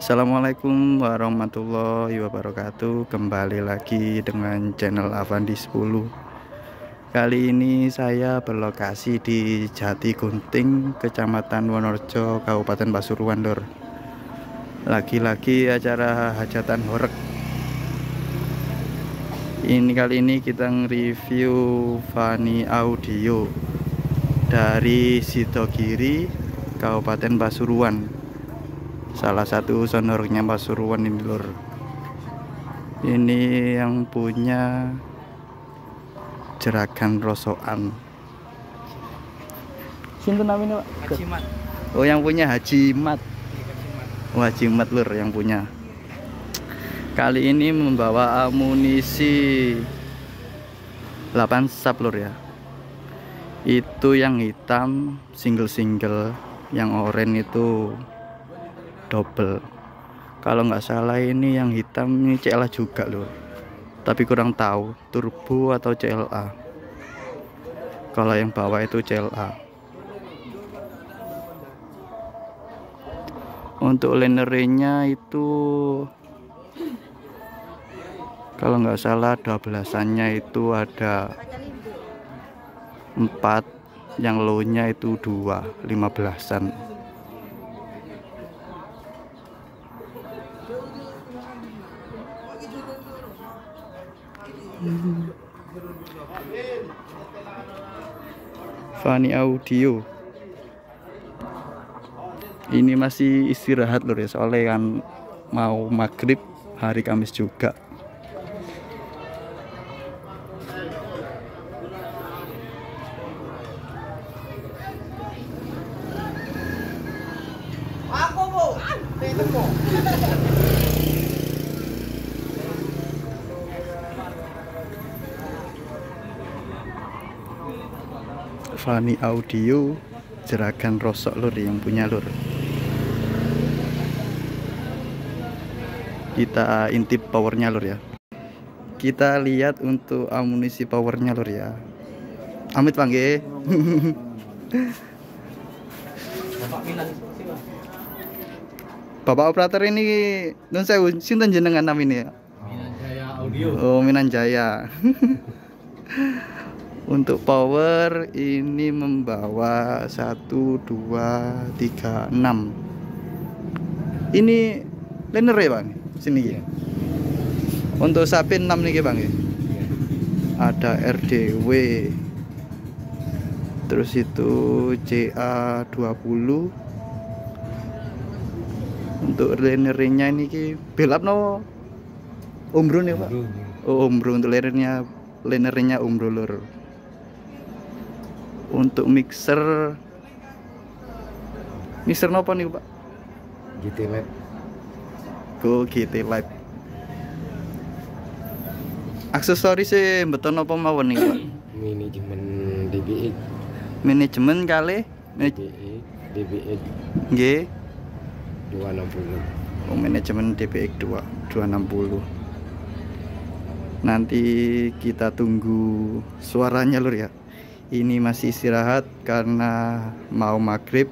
Assalamualaikum warahmatullahi wabarakatuh. Kembali lagi dengan channel Avandi 10 Kali ini saya berlokasi di Jati Gunting Kecamatan Wonorejo Kabupaten Pasuruan Lur. Lagi-lagi acara hajatan horek Ini kali ini kita nge-review Fani Audio Dari Sidogiri Kabupaten Pasuruan salah satu sonornya Pasuruan ini lur. Ini yang punya jeragan rosokan. Sinten namanya Pak? Hajimat. Oh yang punya Haji Mat. Oh Haji Mat lur yang punya. Kali ini membawa amunisi 8 sap lur ya. Itu yang hitam single-single Yang oranye itu double. Kalau nggak salah ini yang hitam ini CLA juga loh. Tapi kurang tahu turbo atau CLA kalau yang bawah itu CLA untuk linernya itu kalau nggak salah 12-annya itu ada 4 yang low nya itu 2 15an Fani Audio. Ini masih istirahat loh ya soalnya kan mau maghrib hari Kamis juga Fani Audio Jeragan Rosok lur yang punya lur. Kita intip powernya lur ya. Kita lihat untuk amunisi powernya lur ya. Amit panggil Bapak operator ini nun sewu sinten jenengan namanya Milan Jaya Audio. Oh Minanjaya Untuk power ini membawa 1 2 3 6 Ini liner ya Bang? Sini ya Untuk sapin 6 nih Bang ya? Ada RDW Terus itu CA 20 Untuk linernya ini ki belap no Umbro nih Pak Oh, umbro untuk linernya linernya umbro lur. Untuk mixer mixer nopo nih Pak? GT Lab. Go GT Live. Aksesoris sih beton apa mawon nih Pak? Manajemen DBX. Manajemen kali DBX. DBX nggih. 260. Oh, manajemen DPX 2 260. Nanti kita tunggu suaranya lur ya. Ini masih istirahat karena mau maghrib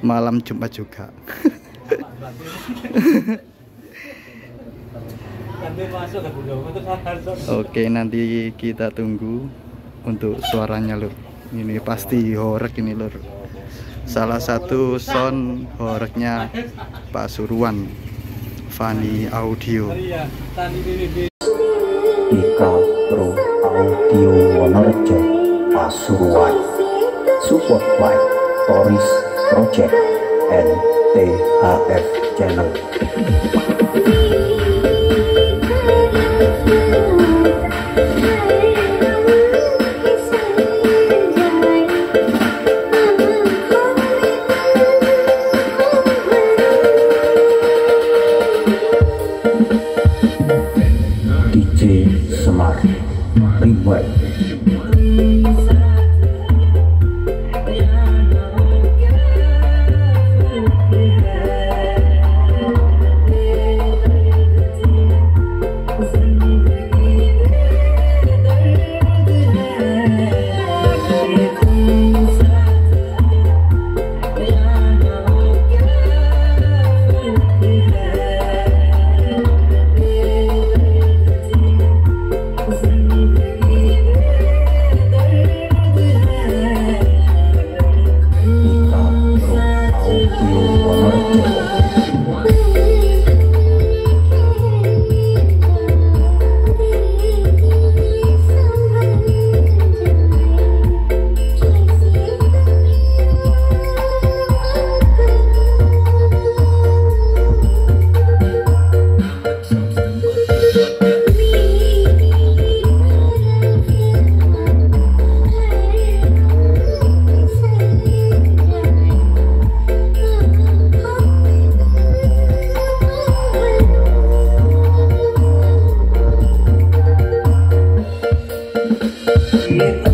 malam Jumat juga. Oke, nanti kita tunggu untuk suaranya lur. Ini pasti horek ini lur. Salah satu sound horeknya Pasuruan Fani Audio. Ika Pro Audio Wonorejo Pasuruan Support by Toris Project and THF Channel Yeah.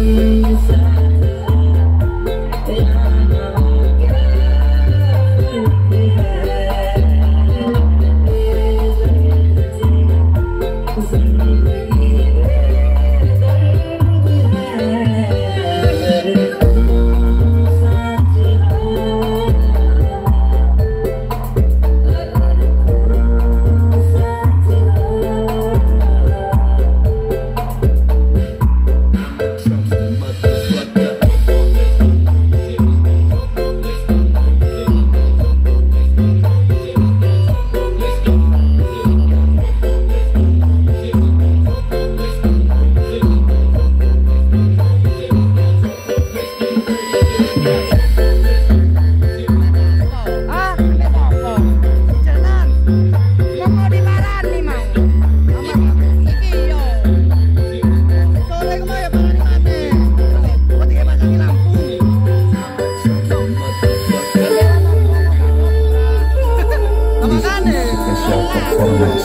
performance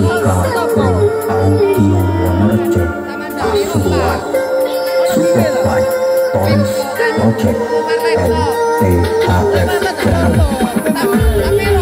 Jika kau tahu Tio Wonerjo Pasuruan Superfly Tons Project LTHF Channel